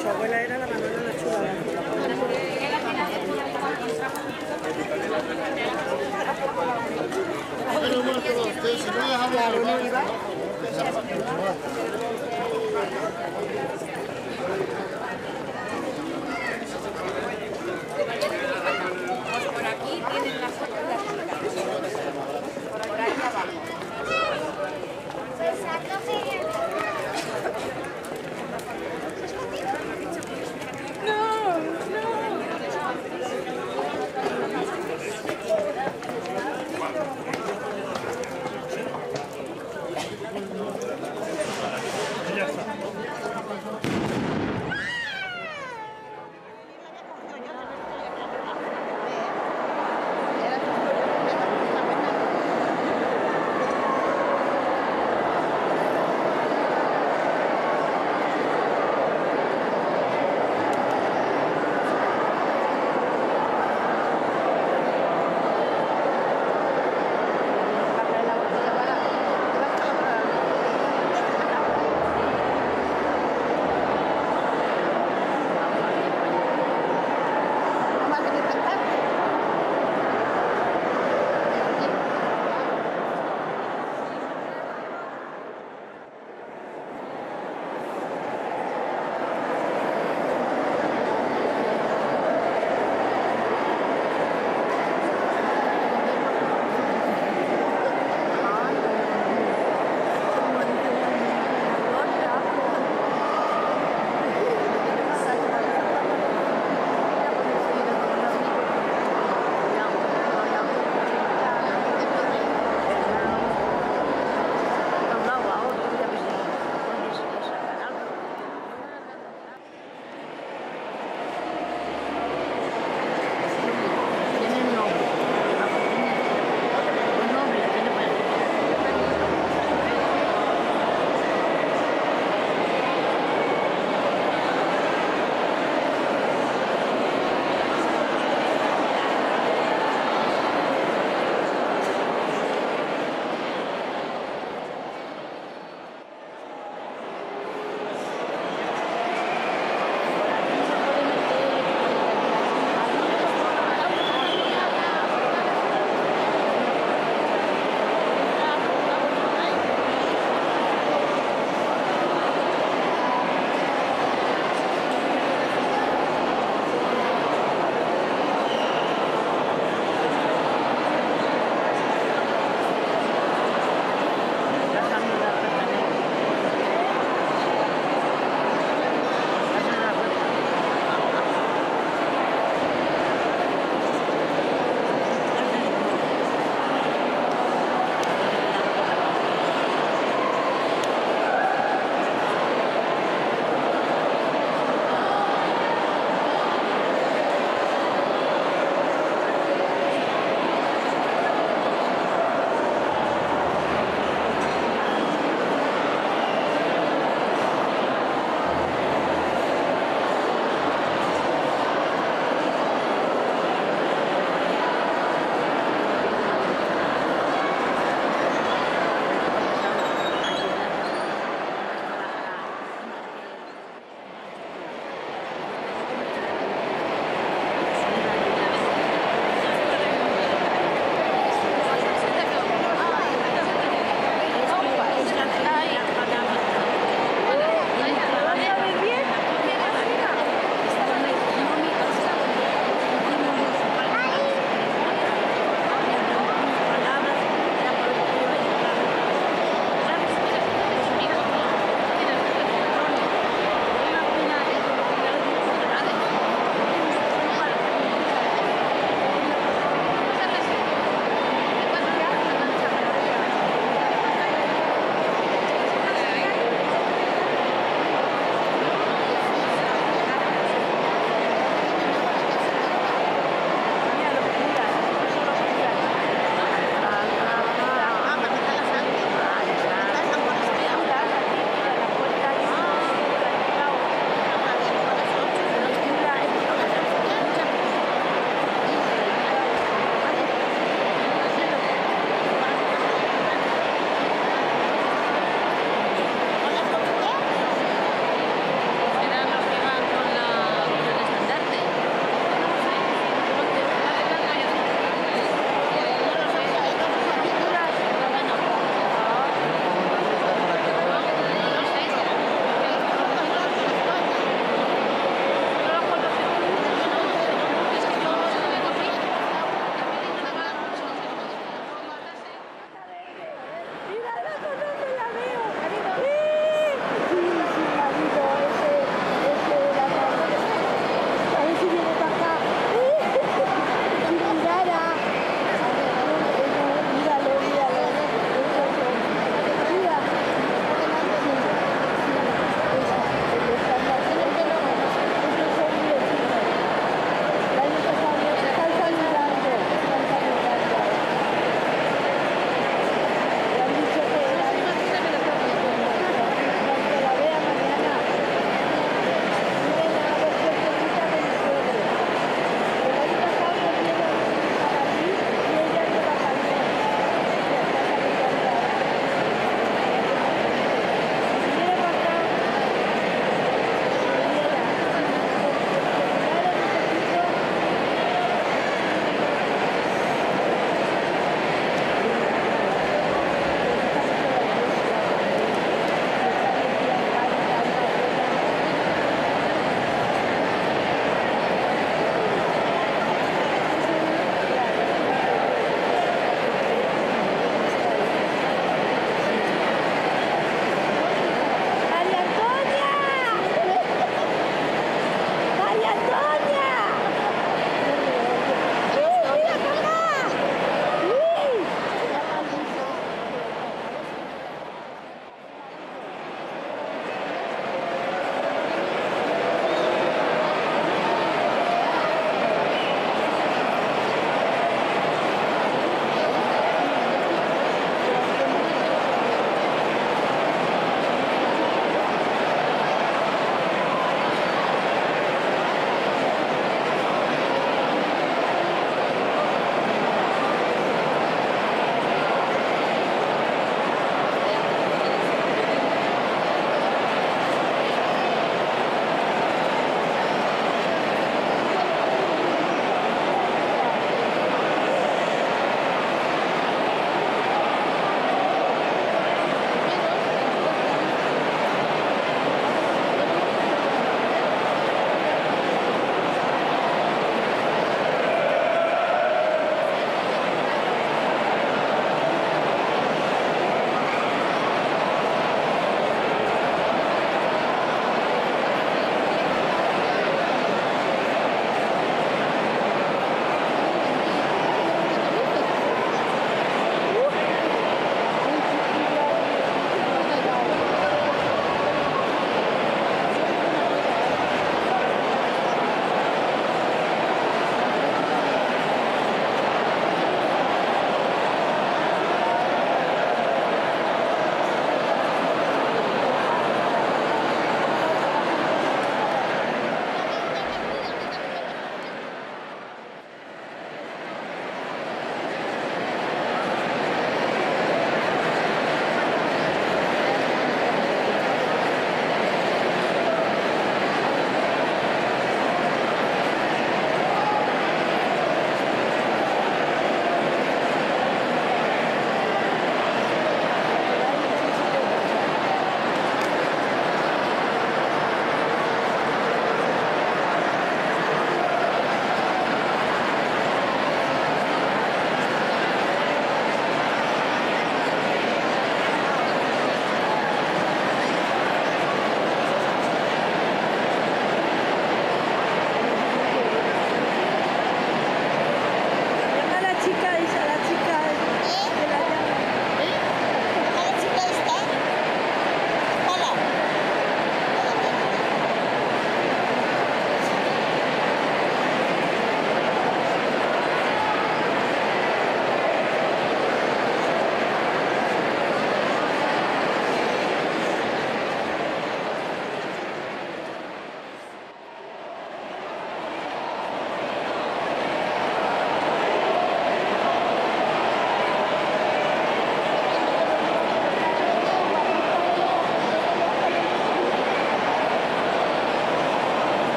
Su abuela era la Manuela la Chula. Claro, no.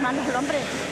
Las manos el hombre.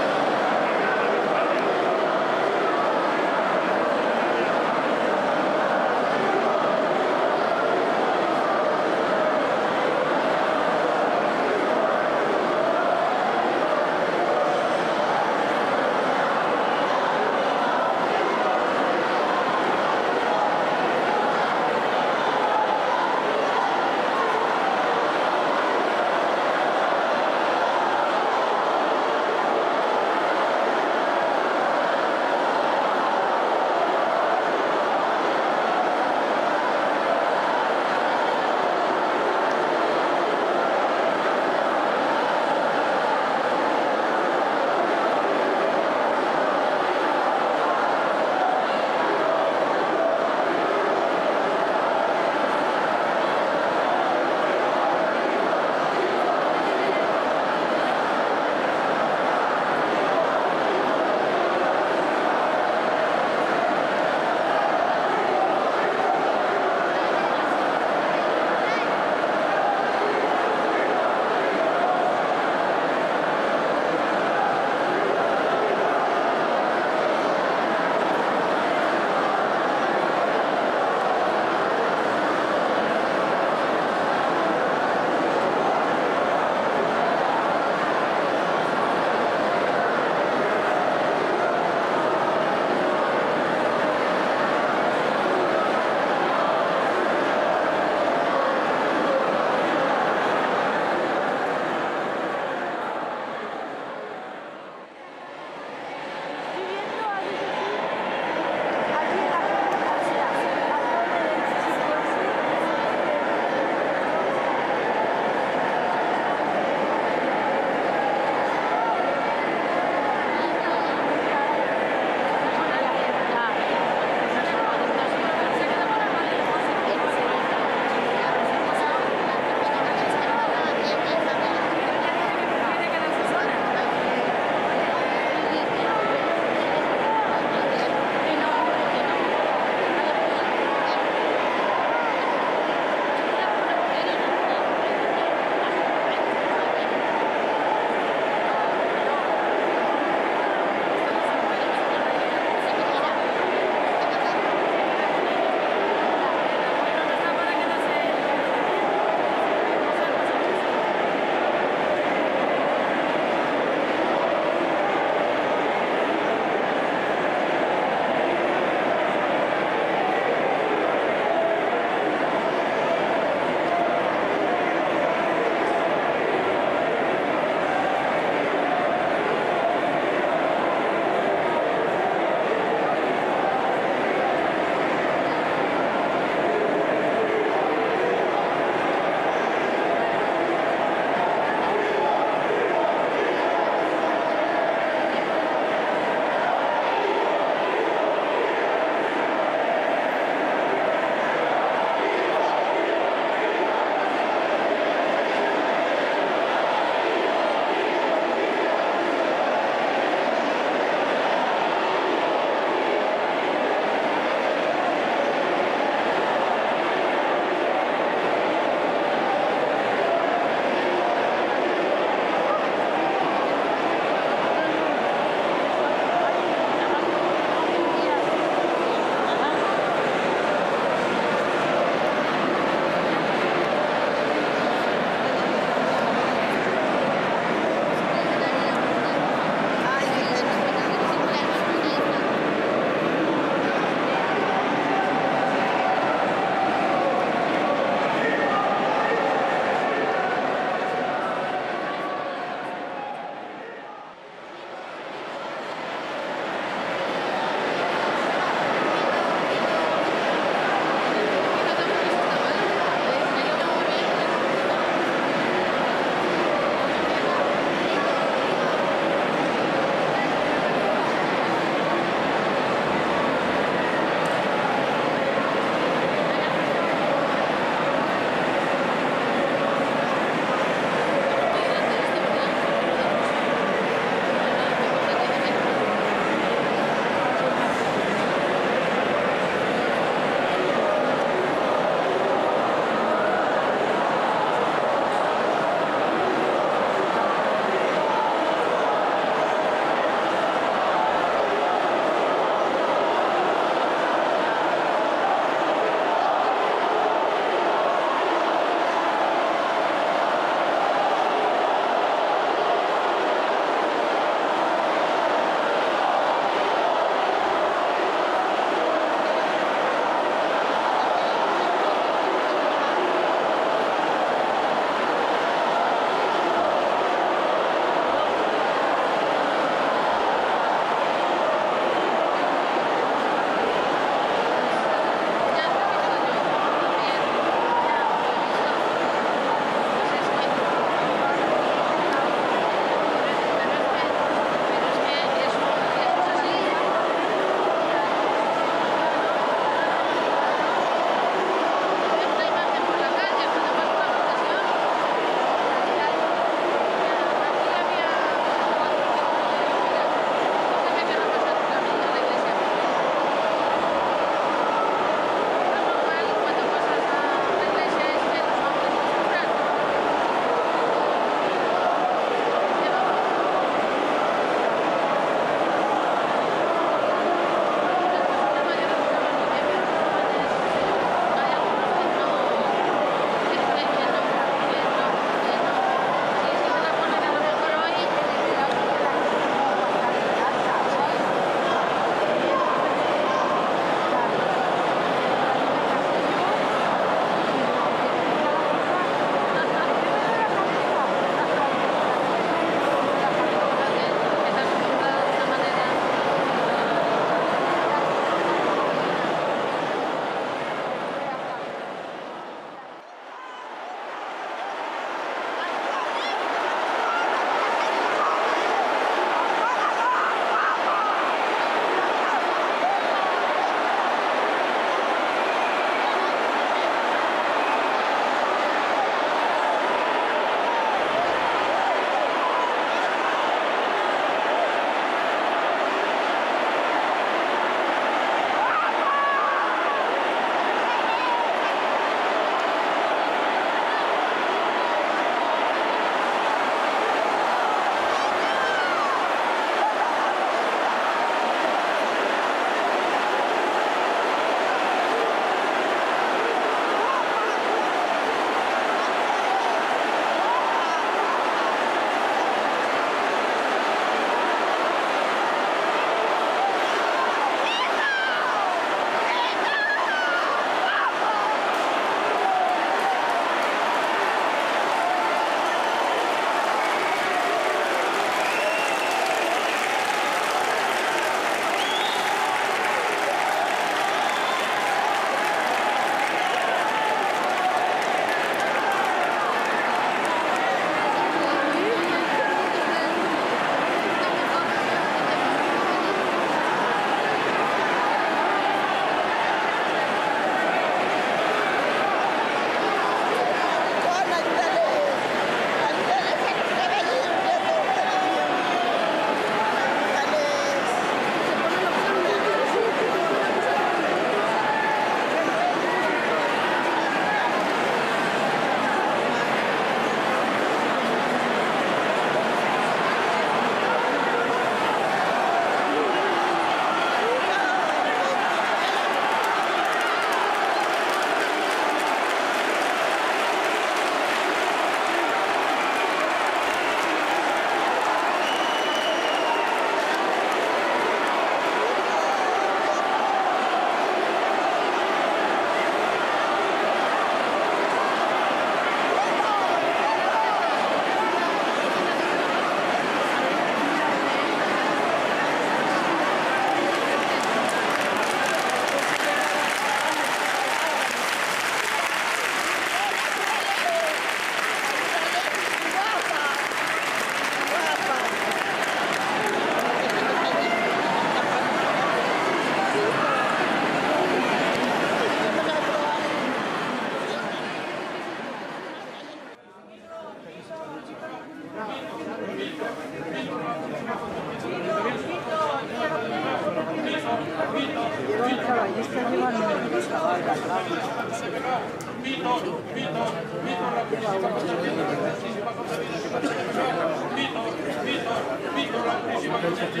Y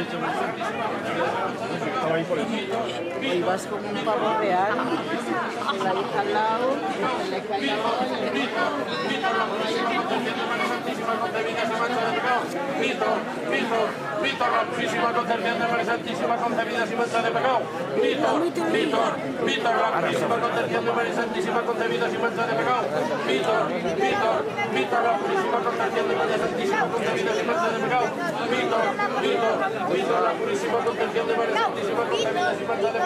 vas con un pavo real, la hija al lado, que le cae la baba y le Víctor, Víctor, Víctor, la purísima concepción de María Santísima concebida sin mancha de pecado. Víctor, Víctor, Víctor, la purísima concepción de María Santísima concebida sin mancha de pecado. Víctor, Víctor, la purísima concepción de María Santísima concebida sin mancha de pecado. Víctor, Víctor, la purísima concepción de María Santísima concebida sin mancha de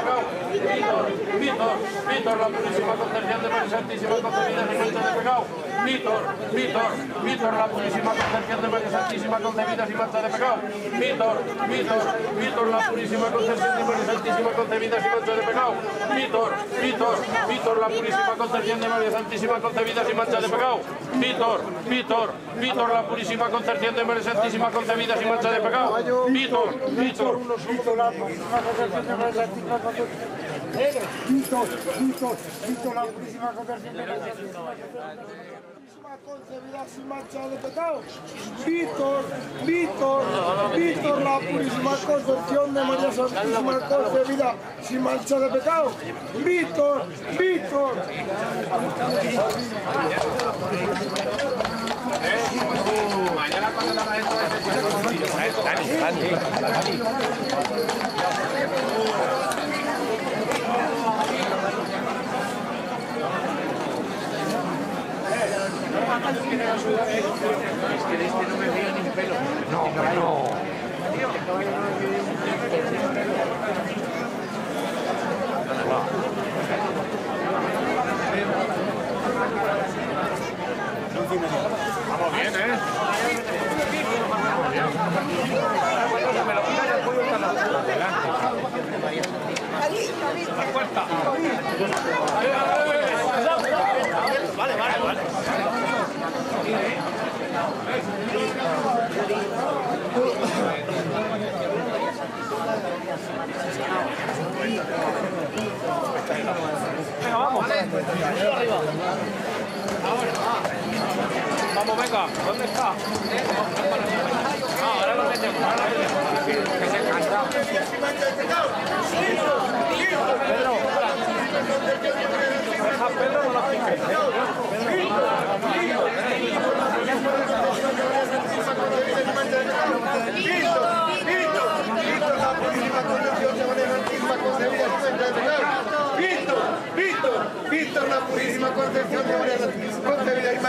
pecado. Víctor, Víctor, Víctor, la purísima concepción de María Santísima concebida sin mancha de pecado. Víctor, Víctor, Víctor, la purísima concepción de María Santísima concebida sin mancha de pecado. Víctor, Víctor, Víctor, la purísima concepción de María Santísima concebida sin mancha de pecado. Víctor, Víctor, Víctor, la purísima concepción de María Santísima concebida sin mancha de pecado. Víctor, Víctor, Víctor, la purísima concepción de María Santísima concebida. Víctor, Víctor, la purísima de María Vito, Vito, Vito, la purísima concepción de María Santísima concebida sin mancha de pecado. Víctor, Víctor, Víctor, la purísima concepción de María Santísima concebida sin mancha de pecado. Víctor, Víctor. Vamos, venga, ¿dónde está? ahora lo metemos, ahora lo metemos. Que se cansa. Deja Pedro, no lo piques. Víctor, Víctor, Víctor, la purísima concepción de María Santísima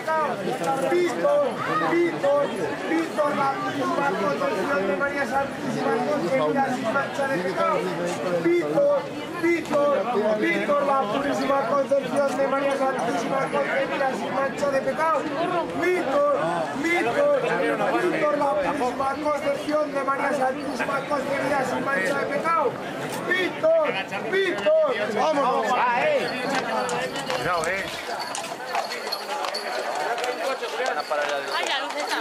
Víctor, Víctor, Víctor, la purísima concepción de María Santísima concebida sin mancha de pecado. Víctor, Víctor, Víctor, la purísima concepción de María Santísima concebida sin mancha de pecado. Víctor, Víctor, Víctor, la purísima concepción de María Santísima concebida sin mancha de pecado. Víctor, Víctor, vámonos. Ay, la luz está.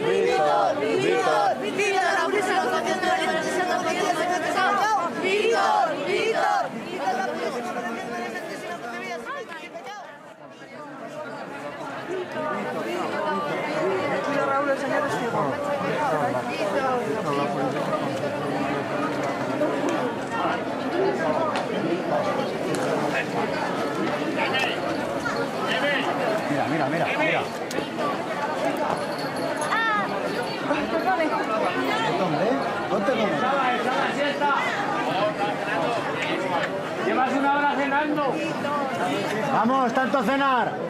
Víctor, Víctor, la purísima concepción de María Santísima concebida sin mancha de pecado. Víctor, Víctor, Víctor, la purísima concepción de María Santísima concebida sin mancha de pecado. Cuida Raúl, el señor es ciego. mira, mira, mira. Hombre, ponte con Llevas una hora cenando. Vamos, tanto cenar.